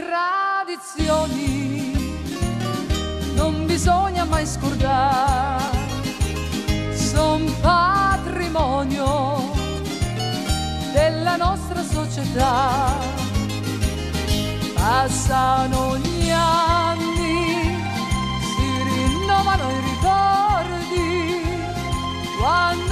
tradizioni non bisogna mai scordare, son patrimonio della nostra società. Passano gli anni, si rinnovano i ricordi, quando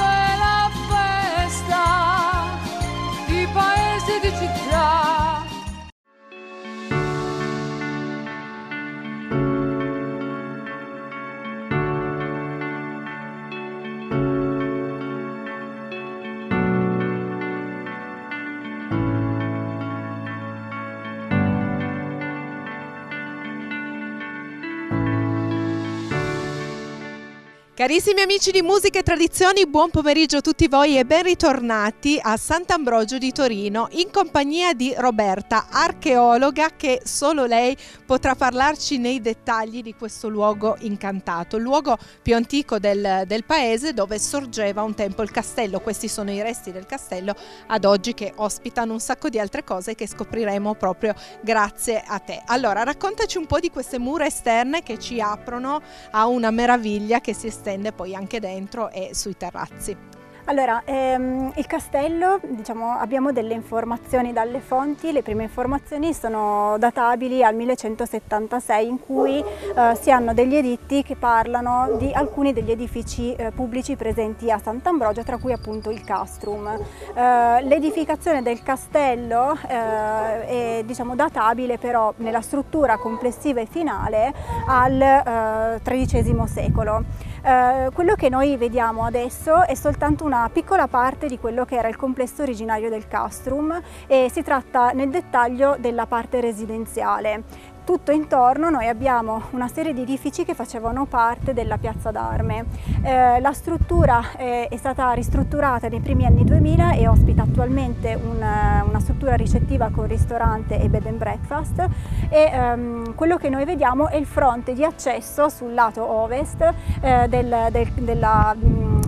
Carissimi amici di Musica e Tradizioni, buon pomeriggio a tutti voi e ben ritornati a Sant'Ambrogio di Torino in compagnia di Roberta, archeologa che solo lei potrà parlarci nei dettagli di questo luogo incantato, il luogo più antico del, del paese dove sorgeva un tempo il castello. Questi sono i resti del castello ad oggi che ospitano un sacco di altre cose che scopriremo proprio grazie a te. Allora, raccontaci un po' di queste mura esterne che ci aprono a una meraviglia che si estende poi anche dentro e sui terrazzi. Allora, ehm, il castello, diciamo, abbiamo delle informazioni dalle fonti, le prime informazioni sono databili al 1176 in cui eh, si hanno degli editti che parlano di alcuni degli edifici eh, pubblici presenti a Sant'Ambrogio, tra cui appunto il castrum. Eh, l'edificazione del castello eh, è diciamo, databile però nella struttura complessiva e finale al XIII secolo. Eh, quello che noi vediamo adesso è soltanto una piccola parte di quello che era il complesso originario del castrum e si tratta nel dettaglio della parte residenziale tutto intorno noi abbiamo una serie di edifici che facevano parte della piazza d'arme. Eh, la struttura eh, è stata ristrutturata nei primi anni 2000 e ospita attualmente una, una struttura ricettiva con ristorante e bed and breakfast e ehm, quello che noi vediamo è il fronte di accesso sul lato ovest eh, del, del, della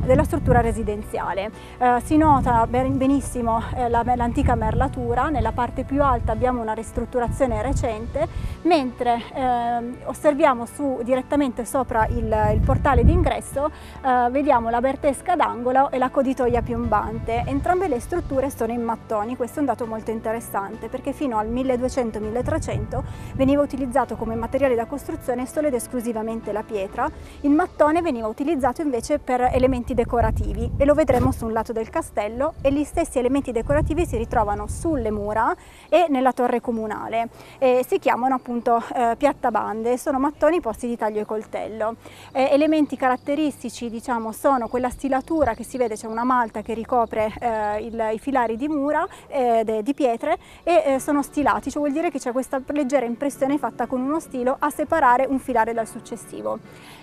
della struttura residenziale. Eh, si nota benissimo eh, l'antica merlatura, nella parte più alta abbiamo una ristrutturazione recente, mentre eh, osserviamo su, direttamente sopra il, il portale d'ingresso eh, vediamo la bertesca d'angolo e la coditoia piombante. Entrambe le strutture sono in mattoni, questo è un dato molto interessante perché fino al 1200-1300 veniva utilizzato come materiale da costruzione solo ed esclusivamente la pietra, il mattone veniva utilizzato invece per elementi decorativi e lo vedremo sul lato del castello e gli stessi elementi decorativi si ritrovano sulle mura e nella torre comunale. E si chiamano appunto eh, piattabande, sono mattoni posti di taglio e coltello. Eh, elementi caratteristici diciamo sono quella stilatura che si vede, c'è una malta che ricopre eh, il, i filari di mura eh, de, di pietre e eh, sono stilati, cioè vuol dire che c'è questa leggera impressione fatta con uno stilo a separare un filare dal successivo.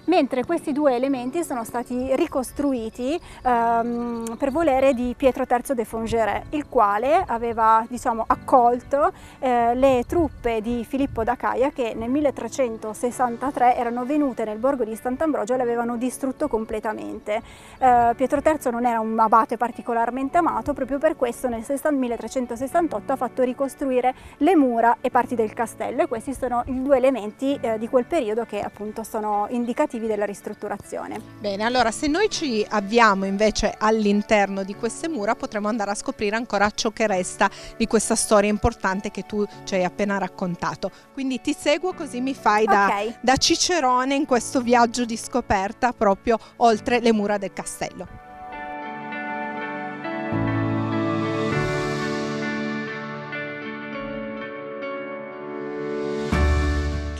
Mentre questi due elementi sono stati ricostruiti costruiti ehm, per volere di Pietro III de Fongeret, il quale aveva diciamo, accolto eh, le truppe di Filippo d'Acaia che nel 1363 erano venute nel borgo di Sant'Ambrogio e l'avevano distrutto completamente. Eh, Pietro III non era un abate particolarmente amato, proprio per questo nel 1368 ha fatto ricostruire le mura e parti del castello e questi sono i due elementi eh, di quel periodo che appunto sono indicativi della ristrutturazione. Bene, allora se noi ci avviamo invece all'interno di queste mura potremo andare a scoprire ancora ciò che resta di questa storia importante che tu ci hai appena raccontato. Quindi ti seguo così mi fai da, okay. da Cicerone in questo viaggio di scoperta proprio oltre le mura del castello.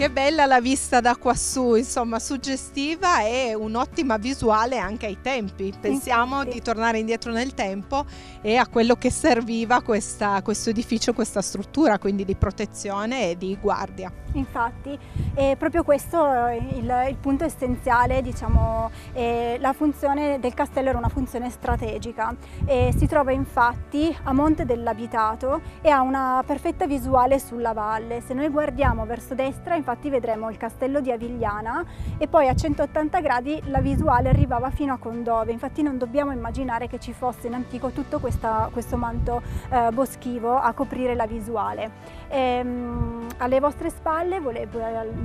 Che bella la vista da quassù, insomma suggestiva e un'ottima visuale anche ai tempi. Pensiamo Infatti. di tornare indietro nel tempo e a quello che serviva questa, questo edificio, questa struttura, quindi di protezione e di guardia. Infatti, è proprio questo il, il punto essenziale, diciamo, la funzione del castello era una funzione strategica. E si trova infatti a monte dell'abitato e ha una perfetta visuale sulla valle. Se noi guardiamo verso destra, infatti vedremo il castello di Avigliana e poi a 180 gradi la visuale arrivava fino a Condove. Infatti non dobbiamo immaginare che ci fosse in antico tutto questa, questo manto eh, boschivo a coprire la visuale. E, ehm, alle vostre spalle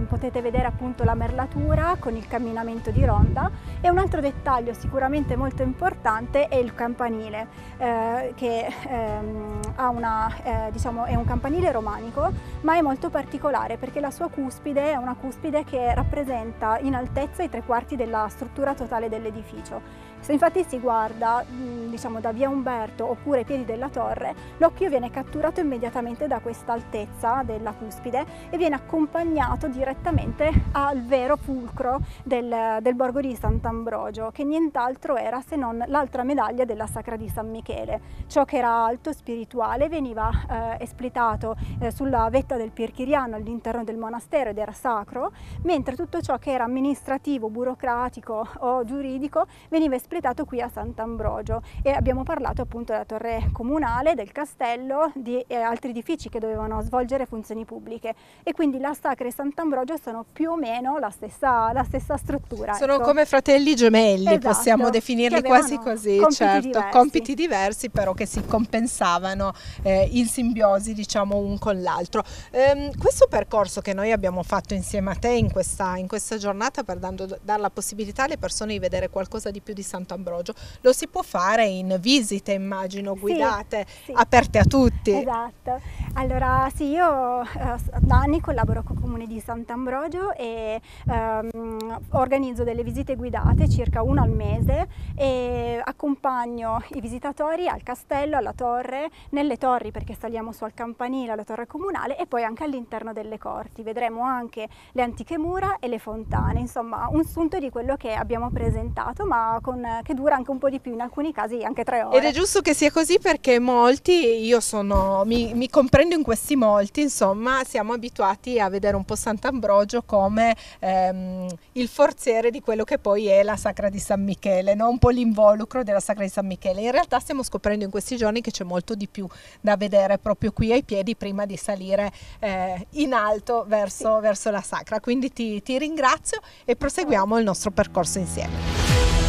potete vedere appunto la merlatura con il camminamento di ronda e un altro dettaglio sicuramente molto importante è il campanile eh, che ehm, una, eh, diciamo, è un campanile romanico ma è molto particolare perché la sua cuspide è una cuspide che rappresenta in altezza i tre quarti della struttura totale dell'edificio se infatti si guarda diciamo, da via Umberto oppure ai piedi della torre, l'occhio viene catturato immediatamente da questa altezza della cuspide e viene accompagnato direttamente al vero fulcro del, del borgo di Sant'Ambrogio, che nient'altro era se non l'altra medaglia della Sacra di San Michele. Ciò che era alto, spirituale, veniva eh, espletato eh, sulla vetta del Pirchiriano all'interno del monastero ed era sacro, mentre tutto ciò che era amministrativo, burocratico o giuridico veniva espletato espletato qui a Sant'Ambrogio e abbiamo parlato appunto della torre comunale, del castello, di eh, altri edifici che dovevano svolgere funzioni pubbliche e quindi la Sacra e Sant'Ambrogio sono più o meno la stessa, la stessa struttura. Sono ecco. come fratelli gemelli, esatto, possiamo definirli quasi così, compiti certo, diversi. compiti diversi però che si compensavano eh, in simbiosi diciamo un con l'altro. Ehm, questo percorso che noi abbiamo fatto insieme a te in questa, in questa giornata per dando, dare la possibilità alle persone di vedere qualcosa di più di Sant'Ambrogio Sant'Ambrogio. Lo si può fare in visite, immagino, guidate, sì, sì. aperte a tutti. Esatto. Allora sì, io eh, da anni collaboro con il Comune di Sant'Ambrogio e ehm, organizzo delle visite guidate, circa una al mese, e accompagno i visitatori al castello, alla torre, nelle torri perché saliamo su al campanile, alla torre comunale e poi anche all'interno delle corti. Vedremo anche le antiche mura e le fontane, insomma un sunto di quello che abbiamo presentato ma con che dura anche un po' di più, in alcuni casi anche tre ore. Ed è giusto che sia così perché molti, io sono, mi, mi comprendo in questi molti, insomma, siamo abituati a vedere un po' Sant'Ambrogio come ehm, il forziere di quello che poi è la Sacra di San Michele, no? un po' l'involucro della Sacra di San Michele. In realtà stiamo scoprendo in questi giorni che c'è molto di più da vedere proprio qui ai piedi prima di salire eh, in alto verso, sì. verso, la Sacra. Quindi ti, ti ringrazio e proseguiamo il nostro percorso insieme.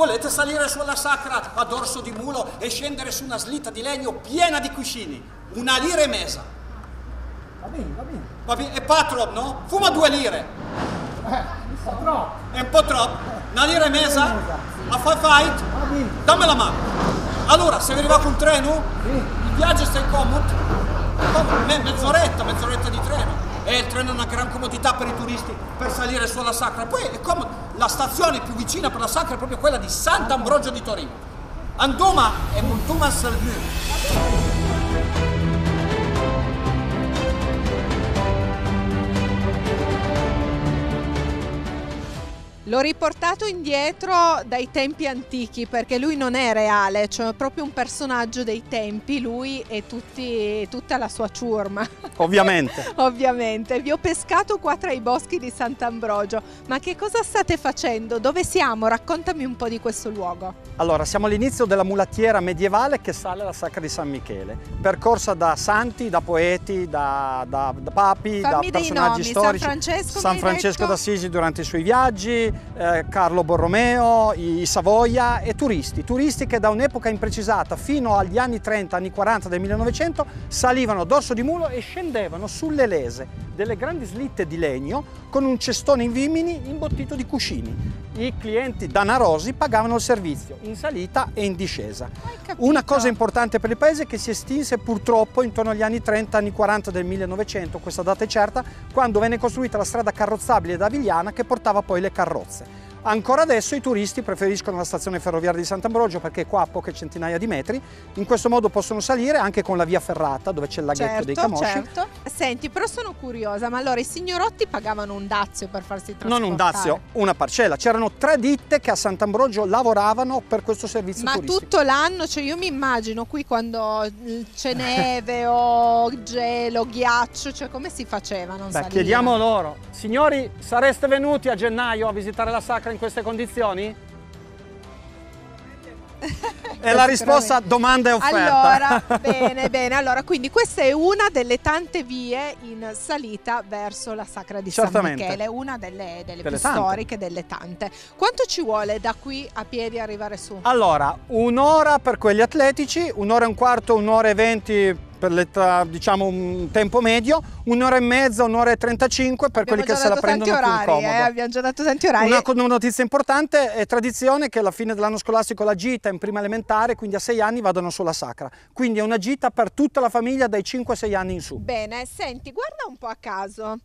Volete salire sulla sacra a dorso di mulo e scendere su una slitta di legno piena di cuscini? Una lira e mesa. Va bene, va bene. Va bene, è patron, no? Fuma due lire. Eh, un po' troppo. È un po' troppo. Una lira e mesa? A fai fight? Va bene. Dammi la mano. Allora, se veniva con treno? Sì. Il viaggio sta in comodo? Mezz'oretta, mezz'oretta di treno e il treno è una gran comodità per i turisti per salire sulla Sacra. Poi è comodo, la stazione più vicina per la Sacra è proprio quella di Sant'Ambrogio di Torino. Andoma e Montuma Salvini. L'ho riportato indietro dai tempi antichi perché lui non è reale, cioè proprio un personaggio dei tempi, lui e tutti, tutta la sua ciurma. Ovviamente. Ovviamente. Vi ho pescato qua tra i boschi di Sant'Ambrogio, ma che cosa state facendo? Dove siamo? Raccontami un po' di questo luogo. Allora, siamo all'inizio della mulattiera medievale che sale alla Sacra di San Michele, percorsa da santi, da poeti, da, da, da papi, Fammi da personaggi nomi. storici. San Francesco, San Francesco d'Assisi durante i suoi viaggi, eh, Carlo Borromeo, i Savoia e turisti, turisti che da un'epoca imprecisata fino agli anni 30, anni 40 del 1900 salivano a dorso di mulo e scendevano sulle lese delle grandi slitte di legno con un cestone in vimini imbottito di cuscini. I clienti danarosi pagavano il servizio in salita e in discesa. Una cosa importante per il paese è che si estinse purtroppo intorno agli anni 30, anni 40 del 1900, questa data è certa, quando venne costruita la strada carrozzabile da Vigliana che portava poi le carrozze. grazie. Ancora adesso i turisti preferiscono la stazione ferroviaria di Sant'Ambrogio perché è qua a poche centinaia di metri, in questo modo possono salire anche con la via ferrata dove c'è il laghetto certo, dei Camosci. Certo. Senti, però sono curiosa, ma allora i signorotti pagavano un dazio per farsi trasportare? Non un dazio, una parcella. C'erano tre ditte che a Sant'Ambrogio lavoravano per questo servizio ma turistico. tutto l'anno? Cioè io mi immagino qui quando c'è neve o gelo, ghiaccio, cioè come si faceva? Non Beh, chiediamo loro. Signori, sareste venuti a gennaio a visitare la Sacra in queste condizioni? È la risposta domanda e offerta. Allora, bene, bene. Allora, quindi questa è una delle tante vie in salita verso la Sacra di San Certamente. Michele, una delle, delle Delle più tante. storiche, delle tante. Quanto ci vuole da qui a piedi arrivare su? Allora, un'ora per quelli atletici, un'ora e un quarto, un'ora e venti per l'età, diciamo un tempo medio, un'ora e mezza, un'ora e 35 per Abbiamo quelli che se la prendono più orari, comodo. eh, abbiamo già dato tanti orari. Una, una notizia importante è tradizione che alla fine dell'anno scolastico la gita in prima elementare, quindi a 6 anni vadano sulla sacra. Quindi è una gita per tutta la famiglia dai 5 ai 6 anni in su. Bene, senti, guarda un po' a caso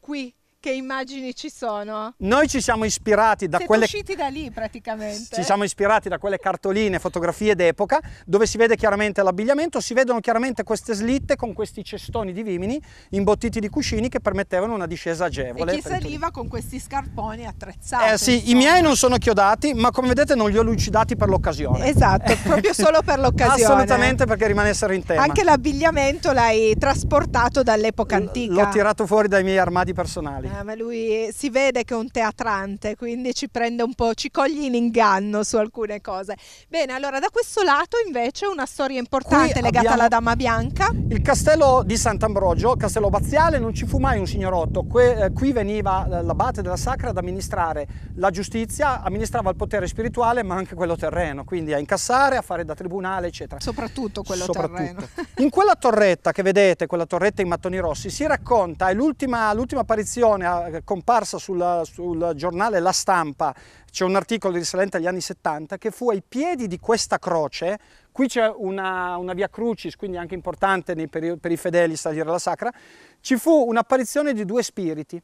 qui che immagini ci sono. Noi ci siamo ispirati da Siete quelle usciti da lì praticamente. Ci siamo ispirati da quelle cartoline, fotografie d'epoca, dove si vede chiaramente l'abbigliamento, si vedono chiaramente queste slitte con questi cestoni di vimini imbottiti di cuscini che permettevano una discesa E agevole. chi per i turisti. saliva con questi scarponi attrezzati. Eh sì, i insomma. miei non sono chiodati, ma come vedete non li ho lucidati per l'occasione. Esatto, proprio solo per l'occasione. Assolutamente perché rimanessero in tema. Anche l'abbigliamento l'hai trasportato dall'epoca antica. L'ho tirato fuori dai miei armadi personali. Eh, ma lui si vede che è un teatrante, quindi ci prende un po', ci coglie in inganno su alcune cose. Bene, allora da questo lato invece una storia importante Qui legata alla Dama Bianca. Il castello di Sant'Ambrogio, castello abbaziale, non ci fu mai un signorotto. Que- eh, qui veniva eh, l'abate della Sacra ad amministrare la giustizia, amministrava il potere spirituale ma anche quello terreno, quindi a incassare, a fare da tribunale, eccetera. Soprattutto quello Soprattutto. terreno. In quella torretta che vedete, quella torretta in mattoni rossi, si racconta, è l'ultima, l'ultima apparizione eh, comparsa sul, sul giornale La Stampa, c'è un articolo risalente agli anni 70, che fu ai piedi di questa croce, qui c'è una, una via crucis, quindi anche importante per, per i fedeli salire alla sacra, ci fu un'apparizione di due spiriti.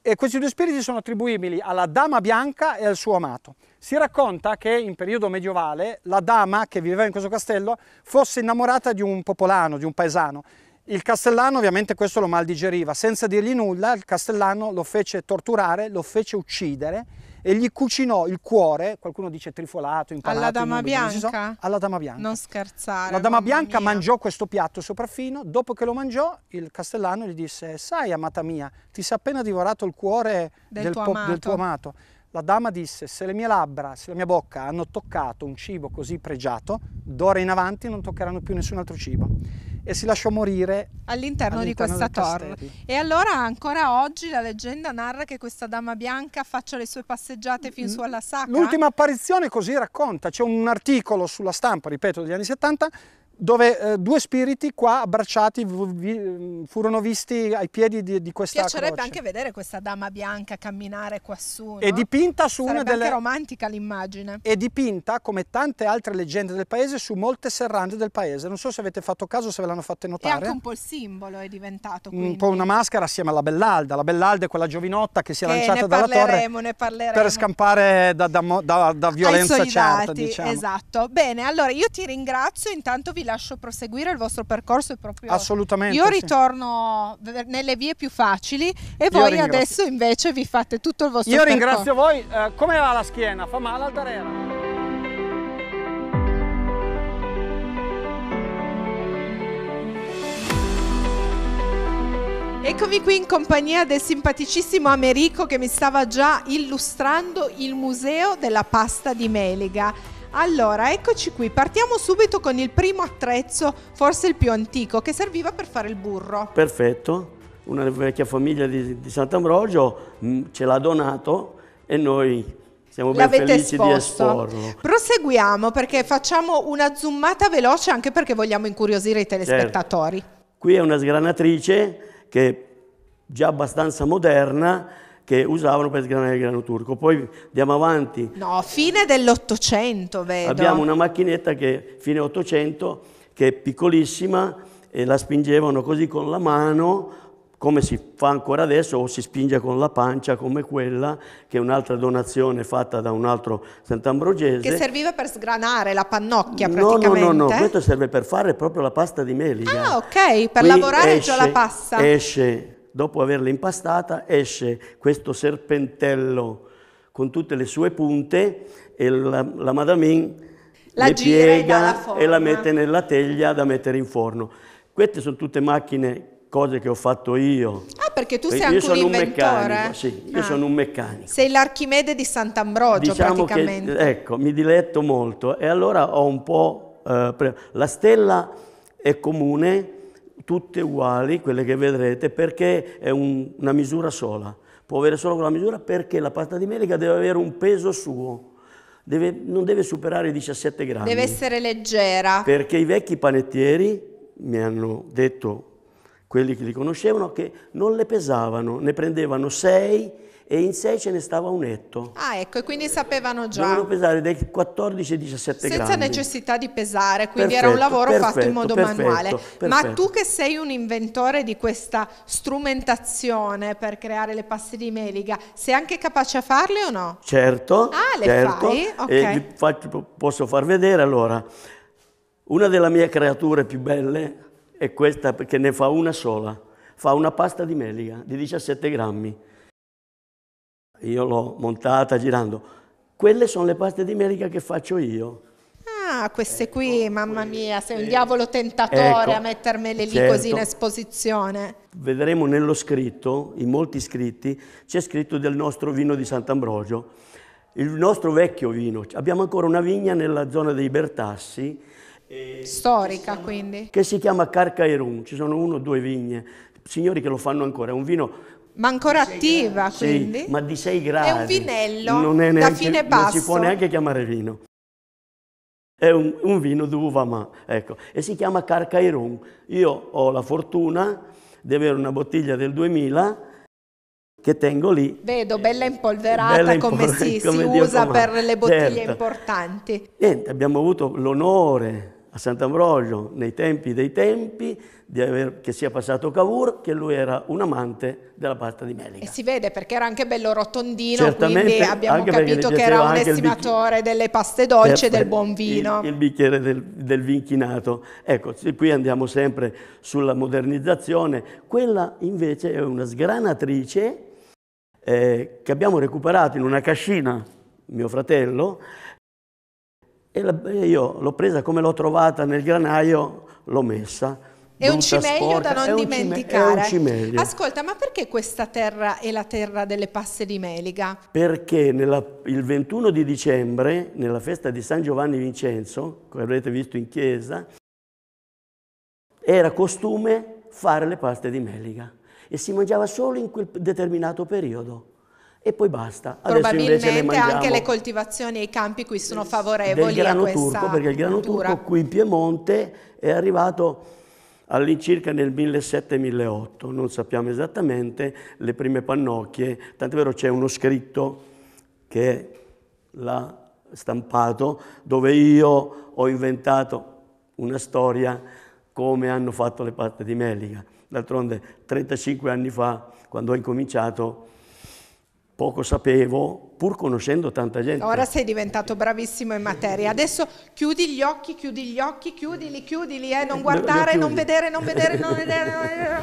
E questi due spiriti sono attribuibili alla dama bianca e al suo amato. Si racconta che in periodo medievale la dama che viveva in questo castello fosse innamorata di un popolano, di un paesano. Il castellano ovviamente questo lo maldigeriva, senza dirgli nulla il castellano lo fece torturare, lo fece uccidere e gli cucinò il cuore, qualcuno dice trifolato, impanato, Alla Dama si so, Bianca? alla dama bianca. Non scherzare. La dama bianca mia. mangiò questo piatto sopraffino, dopo che lo mangiò il castellano gli disse sai amata mia, ti sei appena divorato il cuore Del tuo po- amato." del tuo amato. La dama disse se le mie labbra, se la mia bocca hanno toccato un cibo così pregiato, d'ora in avanti non toccheranno più nessun altro cibo. E si lasciò morire all'interno, di all'interno questa del torre. E allora ancora oggi la leggenda narra che questa dama bianca faccia le sue passeggiate fin su alla sacra. L'ultima apparizione così racconta, c'è un articolo sulla stampa, ripeto, degli anni 70, dove eh, due spiriti qua abbracciati vi- furono visti ai piedi di, di questa Piacerebbe croce. anche vedere questa dama bianca camminare quassù. È no? dipinta su una Sarebbe anche delle... romantica l'immagine. È dipinta, come tante altre leggende del paese, su molte serrande del paese. Non so se avete fatto caso, se ve l'hanno fatte E notare. anche un po' il simbolo è diventato. un quindi. po' una maschera assieme alla Bellalda. La Bellalda è quella giovinotta che si è Che lanciata dalla torre parleremo, ne parleremo. per scampare da, da da- da violenza certa, diciamo. esatto. Bene, allora io ti ringrazio, intanto vi lascio proseguire il vostro percorso proprio Assolutamente. Io sì. ritorno v- nelle vie più facili e Io voi ringrazio. adesso invece vi fate tutto il vostro Io percorso. ringrazio voi. Eh, come va la schiena? Fa male Aldarera? Eccomi qui in compagnia del simpaticissimo Americo che mi stava già illustrando il museo della pasta di Meliga. Allora, eccoci qui, partiamo subito con il primo attrezzo, forse il più antico, che serviva per fare il burro. Perfetto, una vecchia famiglia di, di Sant'Ambrogio mh, ce l'ha donato e noi siamo ben felici di esposto. esporlo. Proseguiamo perché facciamo una zoomata veloce anche perché vogliamo incuriosire i telespettatori. Qui è una sgranatrice che è già abbastanza moderna che usavano per sgranare il grano turco. Poi andiamo avanti, No, fine dell'Ottocento, vedo. abbiamo una macchinetta che fine 800 che è piccolissima e la spingevano così con la mano come si fa ancora adesso o si spinge con la pancia come quella che è un'altra donazione fatta da un altro Sant'Ambrogese. Che serviva per sgranare la pannocchia No, praticamente. no, no, no, questo serve per fare proprio la pasta di meliga. Ah, ok, per Qui lavorare già la esce- pasta. Esce, dopo averla impastata, esce questo serpentello con tutte le sue punte e la, la madamin La e piega forma. e la mette nella teglia da mettere in forno. Queste sono tutte macchine, cose che ho fatto io. Ah perché tu sei io anche un inventore. meccanico, sì, io Ah. sono un meccanico. Sei l'Archimede di Sant'Ambrogio diciamo praticamente. che ecco, mi diletto molto e allora ho un po' eh, la stella è comune, tutte uguali, quelle che vedrete, perché è un- una misura sola. Può avere solo quella misura perché la pasta di melica deve avere un peso suo, deve- non deve superare i 17 grammi. Deve essere leggera. Perché i vecchi panettieri mi hanno detto, quelli che li conoscevano, che non le pesavano, ne prendevano 6 e in 6 ce ne stava un etto. Ah, ecco, e quindi sapevano già. Dovevano pesare dai 14 ai 17 Senza grammi. necessità di pesare, quindi era un Perfetto, lavoro fatto in perfetto, modo perfetto, manuale. Ma perfetto. tu che sei un inventore di questa strumentazione per creare le paste di melica, sei anche capace a farle o no? Certo, Ah, le certo. fai? Ok. E vi faccio- posso far vedere allora. Una delle mie creature più belle è questa perché ne fa una sola. Fa una pasta di melica di 17 grammi. Io l'ho montata girando. Quelle sono le paste di melica che faccio io. Ah, queste qui, mamma mia, sei un diavolo tentatore Ecco, a mettermele lì certo. così in esposizione. Vedremo nello scritto, in molti scritti, c'è scritto del nostro vino di Sant'Ambrogio. Il nostro vecchio vino. Abbiamo ancora una vigna nella zona dei Bertassi Storica, quindi. che si chiama Carcairun. Ci sono uno o due vigne, signori che lo fanno ancora. È un vino Ma ancora attiva, sì, quindi? ma di 6 gradi. È un vinello non è da neanche, fine Non si basso. può neanche chiamare vino. È un, un vino d'uva, ma ecco, e si chiama Carcairun. Io ho la fortuna di avere una bottiglia del 2000 che tengo lì. Vedo, bella impolverata Bella come impol- si, si come Dio usa comanda. per le bottiglie Certo. importanti. Niente, abbiamo avuto l'onore a Sant'Ambrogio, nei tempi dei tempi, di aver, che sia passato Cavour, che lui era un amante della pasta di melica. E si vede perché era anche bello rotondino, Certamente, quindi abbiamo capito che era un estimatore delle paste dolci e del buon vino. Il, il bicchiere del, del vinchinato. Ecco, qui andiamo sempre sulla modernizzazione. Quella invece è una sgranatrice eh, che abbiamo recuperato in una cascina, mio fratello, e la- e io l'ho presa come l'ho trovata nel granaio, l'ho messa. È un brutta, cimeglio sporca. da non cime- dimenticare. È un cimeglio. Ascolta, ma perché questa terra è la terra delle paste di melica? Perché nella- il 21 di dicembre, nella festa di San Giovanni Vincenzo, che avrete visto in chiesa, era costume fare le paste di melica e si mangiava solo in quel determinato periodo e poi basta. Adesso Probabilmente anche le coltivazioni e i campi qui sono del favorevoli a grano questa turco, perché il grano cultura. turco qui in Piemonte è arrivato all'incirca nel 1700-1800, non sappiamo esattamente, le prime pannocchie, tant'è vero c'è uno scritto che l'ha stampato dove io ho inventato una storia come hanno fatto le paste di melica. D'altronde 35 anni fa, quando ho incominciato, poco sapevo, pur conoscendo tanta gente. Ora sei diventato bravissimo in materia. Adesso chiudi gli occhi, chiudi gli occhi, chiudili, chiudili, eh, non Li ho guardare, non vedere, non vedere, non vedere. Non vedere.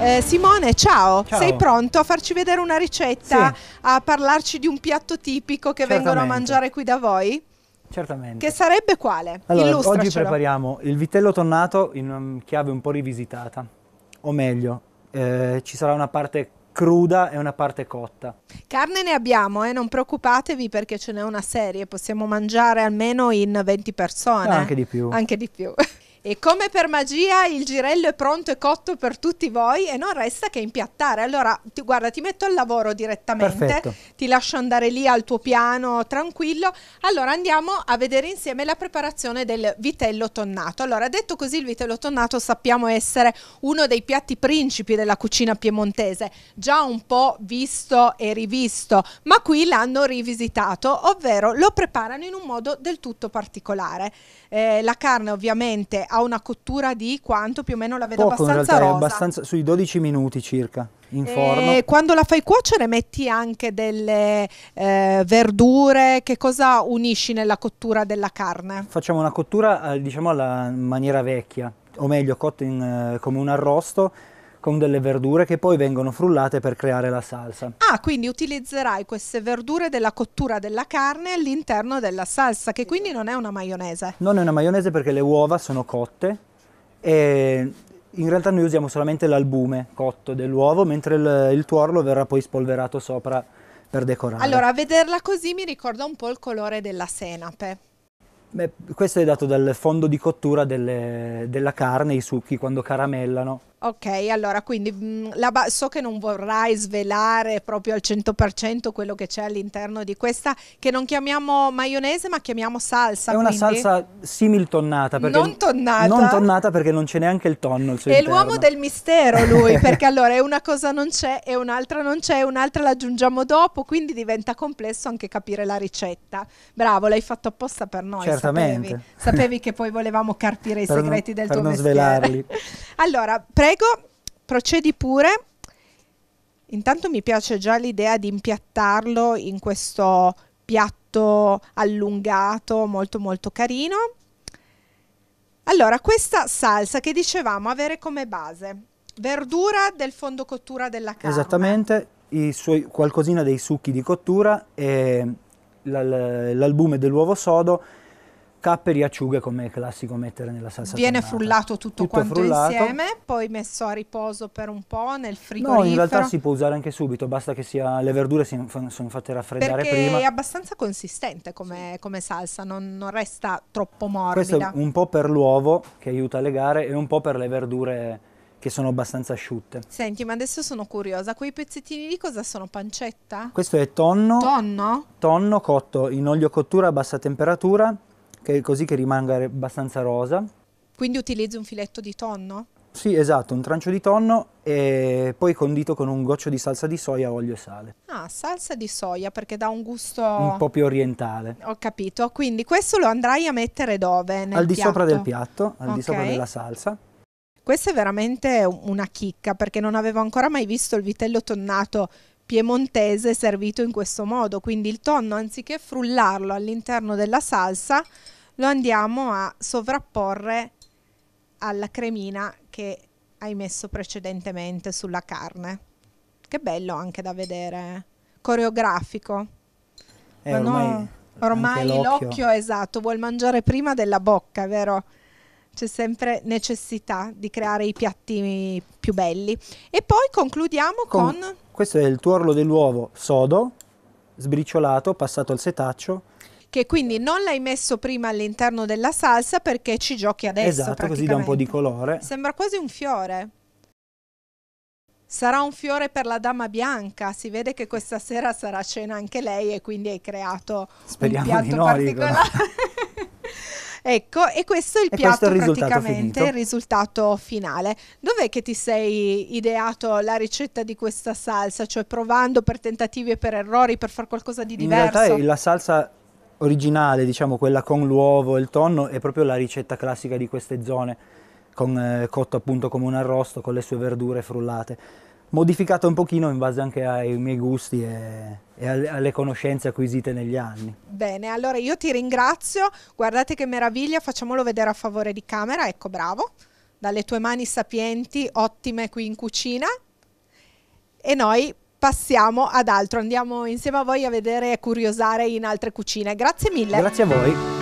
Eh, Simone, ciao. Ciao. sei pronto a farci vedere una ricetta, Sì. a parlarci di un piatto tipico che vengono a Certamente. mangiare qui da voi? Certamente. Che sarebbe quale? Allora, oggi prepariamo il vitello tonnato in una chiave un po' rivisitata, o meglio, eh, ci sarà una parte cruda e una parte cotta. Carne ne abbiamo, eh, non preoccupatevi perché ce n'è una serie, possiamo mangiare almeno in 20 persone. No, anche di più. Anche di più. E come per magia il girello è pronto e cotto per tutti voi e non resta che impiattare. Allora, ti, guarda, ti metto al lavoro direttamente, Perfetto. ti lascio andare lì al tuo piano tranquillo. Allora andiamo a vedere insieme la preparazione del vitello tonnato. Allora, detto così, il vitello tonnato sappiamo essere uno dei piatti principi della cucina piemontese, già un po' visto e rivisto, ma qui l'hanno rivisitato, ovvero lo preparano in un modo del tutto particolare. Eh, la carne ovviamente ha una cottura di quanto più o meno la vedo Poco in abbastanza realtà, è rosa. abbastanza sui 12 minuti circa in E forno. quando la fai cuocere metti anche delle eh, verdure, che cosa unisci nella cottura della carne? Facciamo una cottura, eh, diciamo, alla maniera vecchia, o meglio, cotta in, eh, come un arrosto, con delle verdure che poi vengono frullate per creare la salsa. Ah, quindi utilizzerai queste verdure della cottura della carne all'interno della salsa, che quindi non è una maionese. Non è una maionese perché le uova sono cotte e in realtà noi usiamo solamente l'albume cotto dell'uovo, mentre il, il tuorlo verrà poi spolverato sopra per decorare. Allora, a vederla così mi ricorda un po' il colore della senape. Beh, questo è dato dal fondo di cottura delle- della carne, i succhi quando caramellano. Ok, allora quindi mh, la ba- so che non vorrai svelare proprio al 100% quello che c'è all'interno di questa, che non chiamiamo maionese ma chiamiamo salsa. È una quindi. salsa simil tonnata. Perché Non tonnata? Non tonnata perché non c'è neanche il tonno suo È interno. l'uomo del mistero lui, perché allora è una cosa non c'è e un'altra non c'è, un'altra la aggiungiamo dopo, quindi diventa complesso anche capire la ricetta. Bravo, l'hai fatto apposta per noi, Certamente. sapevi. Sapevi che poi volevamo carpire i Per non- segreti del per tuo non mestiere. svelarli. Allora, prego, procedi pure. Intanto mi piace già l'idea di impiattarlo in questo piatto allungato, molto molto carino. Allora, questa salsa che dicevamo avere come base verdura del fondo cottura della carne. Esattamente, suoi- qualcosina dei succhi di cottura e l'al- l'albume dell'uovo sodo, capperi e acciughe come è classico mettere nella salsa Viene tonnata. frullato tutto, Tutto quanto frullato. insieme, poi messo a riposo per un po' nel frigorifero. No, in realtà si può usare anche subito, basta che sia, le verdure si- sono fatte raffreddare perché prima. è abbastanza consistente come, come salsa, non, non resta troppo Questo morbida. è un po' per l'uovo che aiuta a legare e un po' per le verdure che sono abbastanza asciutte. Senti, ma adesso sono curiosa, quei pezzettini di cosa sono? Pancetta? Questo è tonno, Tonno? tonno cotto in olio cottura a bassa temperatura, che così che rimanga abbastanza rosa. Quindi utilizzi un filetto di tonno? Sì, esatto, un trancio di tonno e poi condito con un goccio di salsa di soia, olio e sale. Ah, salsa di soia perché dà un gusto... Un po' più orientale. Ho capito, quindi questo lo andrai a mettere dove? Al di sopra del piatto? piatto, al di sopra della salsa. Questa è veramente un- una chicca perché non avevo ancora mai visto il vitello tonnato piemontese servito in questo modo. Quindi il tonno, anziché frullarlo all'interno della salsa, lo andiamo a sovrapporre alla cremina che hai messo precedentemente sulla carne. Che bello anche da vedere, coreografico. Eh, Ma no, ormai, ormai l'occhio, esatto, vuol mangiare prima della bocca, vero? C'è sempre necessità di creare i piatti più belli. E poi concludiamo Con- con, Questo è il tuorlo dell'uovo sodo, sbriciolato, passato al setaccio. che quindi non l'hai messo prima all'interno della salsa perché ci giochi adesso. esatto, così dà un po' di colore. Sembra quasi un fiore. Sarà un fiore per la dama bianca. Si vede che questa sera sarà a cena anche lei e quindi hai creato Speriamo un di piatto no, particolare. ecco, e questo è il E piatto è il praticamente, il risultato finale. Dov'è che ti sei ideato la ricetta di questa salsa? Cioè provando per tentativi e per errori per fare qualcosa di In diverso? realtà è la salsa originale, diciamo quella con l'uovo e il tonno, è proprio la ricetta classica di queste zone, con, eh, cotto appunto come un arrosto con le sue verdure frullate. Modificata un pochino in base anche ai miei gusti e, e alle, conoscenze acquisite negli anni. Bene, allora io ti ringrazio. Guardate che meraviglia, facciamolo vedere a favore di camera. Ecco, bravo. Dalle tue mani sapienti, ottime qui in cucina. E noi passiamo ad altro. Andiamo insieme a voi a vedere e curiosare in altre cucine. Grazie mille. Grazie a voi.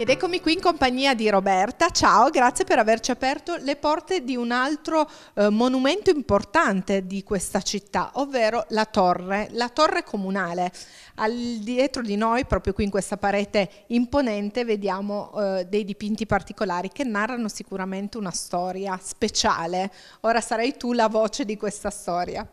Ed eccomi qui in compagnia di Roberta. Ciao, grazie per averci aperto le porte di un altro eh, monumento importante di questa città, ovvero la torre, la torre comunale. Al dietro di noi, proprio qui in questa parete imponente, vediamo eh, dei dipinti particolari che narrano sicuramente una storia speciale. Ora sarai tu la voce di questa storia.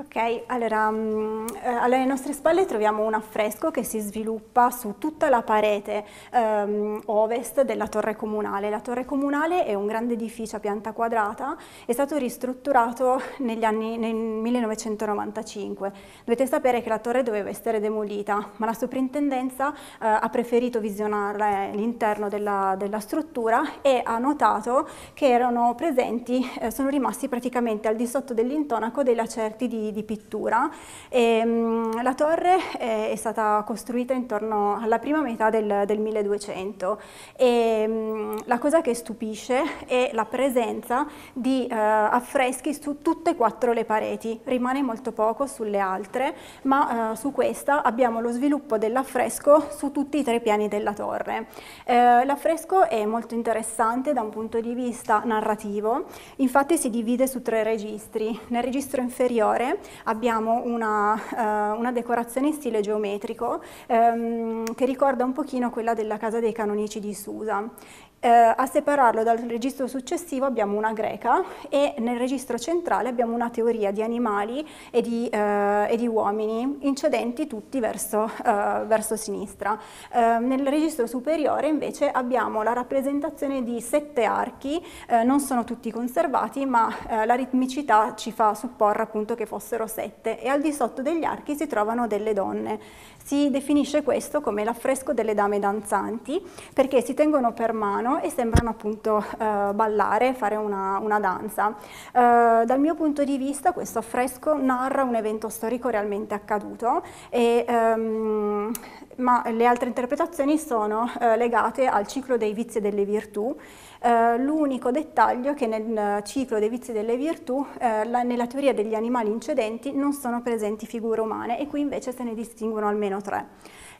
Ok, allora eh, alle nostre spalle troviamo un affresco che si sviluppa su tutta la parete ehm, ovest della torre comunale. La torre comunale è un grande edificio a pianta quadrata, è stato ristrutturato negli anni, nel 1995. Dovete sapere che la torre doveva essere demolita, ma la soprintendenza eh, ha preferito visionare l'interno della, della struttura e ha notato che erano presenti, eh, sono rimasti praticamente al di sotto dell'intonaco dei lacerti di di, pittura. E, um, la torre è, è, stata costruita intorno alla prima metà del, del 1200 e um, la cosa che stupisce è la presenza di uh, affreschi su tutte e quattro le pareti, rimane molto poco sulle altre, ma uh, su questa abbiamo lo sviluppo dell'affresco su tutti i tre piani della torre. Uh, l'affresco è molto interessante da un punto di vista narrativo, infatti si divide su tre registri. Nel registro inferiore abbiamo una, uh, una decorazione in stile geometrico um, che ricorda un pochino quella della casa dei canonici di Susa. Eh, a separarlo dal registro successivo abbiamo una greca e nel registro centrale abbiamo una teoria di animali e di, eh, e di uomini incedenti tutti verso, eh, verso sinistra. Eh, nel registro superiore invece abbiamo la rappresentazione di sette archi, eh, non sono tutti conservati ma eh, la ritmicità ci fa supporre appunto che fossero sette e al di sotto degli archi si trovano delle donne. Si definisce questo come l'affresco delle dame danzanti perché si tengono per mano e sembrano appunto eh, ballare, fare una, una danza. Eh, dal mio punto di vista questo affresco narra un evento storico realmente accaduto e ehm, ma le altre interpretazioni sono eh, legate al ciclo dei vizi e delle virtù. Eh, l'unico dettaglio è che nel ciclo dei vizi e delle virtù, eh, la, nella teoria degli animali incedenti, non sono presenti figure umane e qui invece se ne distinguono almeno tre.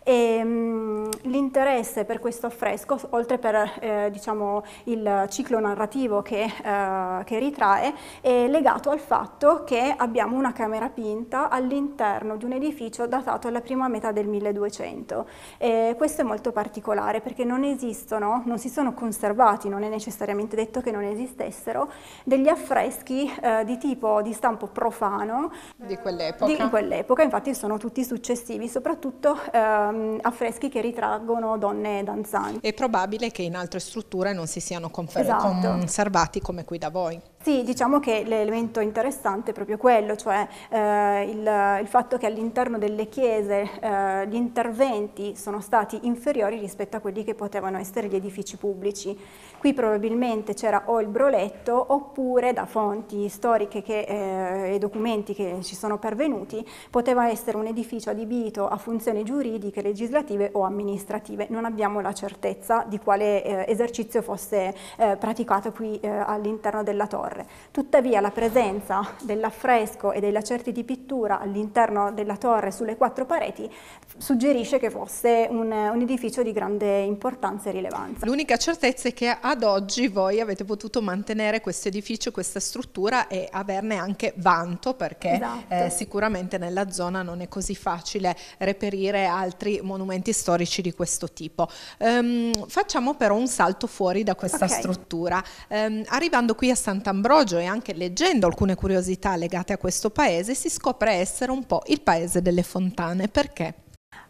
Um, l'interesse per questo affresco, oltre per eh, diciamo, il ciclo narrativo che, eh, che, ritrae, è legato al fatto che abbiamo una camera pinta all'interno di un edificio datato alla prima metà del 1200. E questo è molto particolare perché non esistono, non si sono conservati, non è necessariamente detto che non esistessero, degli affreschi eh, di tipo di stampo profano di quell'epoca. Di quell'epoca, infatti sono tutti successivi, soprattutto eh, um, affreschi che ritraggono donne danzanti. È probabile che in altre strutture non si siano esatto. conservati come qui da voi. Sì, diciamo che l'elemento interessante è proprio quello, cioè eh, il, il, fatto che all'interno delle chiese eh, gli interventi sono stati inferiori rispetto a quelli che potevano essere gli edifici pubblici. Qui probabilmente c'era o il broletto oppure da fonti storiche che, eh, e documenti che ci sono pervenuti poteva essere un edificio adibito a funzioni giuridiche, legislative o amministrative. Non abbiamo la certezza di quale eh, esercizio fosse eh, praticato qui eh, all'interno della torre. Tuttavia la presenza dell'affresco e dei lacerti di pittura all'interno della torre sulle quattro pareti suggerisce che fosse un, un edificio di grande importanza e rilevanza. L'unica certezza è che ad oggi voi avete potuto mantenere questo edificio, questa struttura e averne anche vanto perché esatto. eh, sicuramente nella zona non è così facile reperire altri monumenti storici di questo tipo. Um, facciamo però un salto fuori da questa okay. struttura. Um, arrivando qui a Sant'Ambrogio e anche leggendo alcune curiosità legate a questo paese si scopre essere un po' il paese delle fontane. Perché?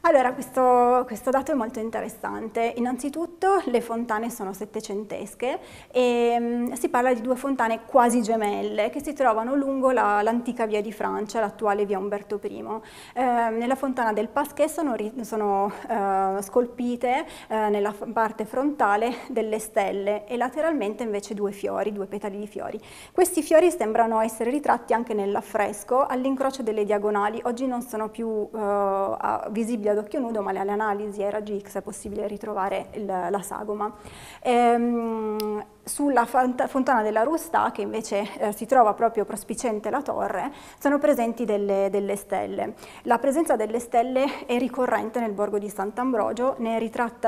Allora, questo, questo, dato è molto interessante. Innanzitutto le fontane sono settecentesche e um, si parla di due fontane quasi gemelle che si trovano lungo l'antica la, via di Francia, l'attuale via Umberto I. Eh, nella fontana del Pasquet sono, sono uh, scolpite uh, nella parte frontale delle stelle e lateralmente invece due fiori, due petali di fiori. Questi fiori sembrano essere ritratti anche nell'affresco all'incrocio delle diagonali. Oggi non sono più uh, visibili ad occhio nudo, ma alle analisi ai raggi X è possibile ritrovare il, la sagoma. Ehm, sulla fontana della Rusta, che invece eh, si trova proprio prospicente la torre, sono presenti delle, delle, stelle. La presenza delle stelle è ricorrente nel borgo di Sant'Ambrogio, ne,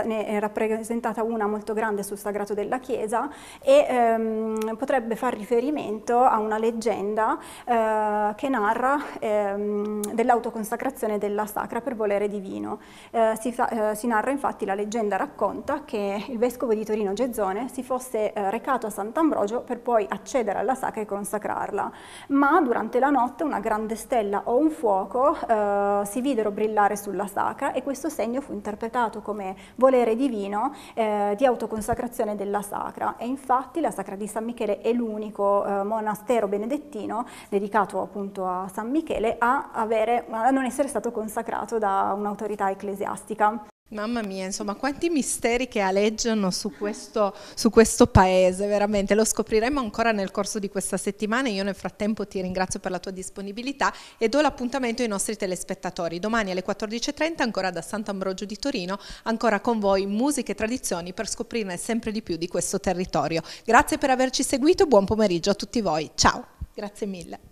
ne, è rappresentata una molto grande sul sagrato della chiesa e ehm, potrebbe far riferimento a una leggenda eh, che narra ehm, dell'autoconsacrazione della sacra per volere divino. Eh, si, fa, eh, si, narra infatti, la leggenda racconta che il vescovo di Torino Gezzone si fosse eh, recato a Sant'Ambrogio per poi accedere alla sacra e consacrarla, ma durante la notte una grande stella o un fuoco eh, si videro brillare sulla sacra e questo segno fu interpretato come volere divino eh, di autoconsacrazione della sacra e infatti la sacra di San Michele è l'unico eh, monastero benedettino dedicato appunto a San Michele a, avere, a non essere stato consacrato da un'autorità ecclesiastica. Mamma mia, insomma, quanti misteri che aleggiano su questo, su questo, paese, veramente. Lo scopriremo ancora nel corso di questa settimana. Io nel frattempo ti ringrazio per la tua disponibilità e do l'appuntamento ai nostri telespettatori. Domani alle 14.30, ancora da Sant'Ambrogio di Torino, ancora con voi musiche e tradizioni per scoprirne sempre di più di questo territorio. Grazie per averci seguito, buon pomeriggio a tutti voi. Ciao, grazie mille.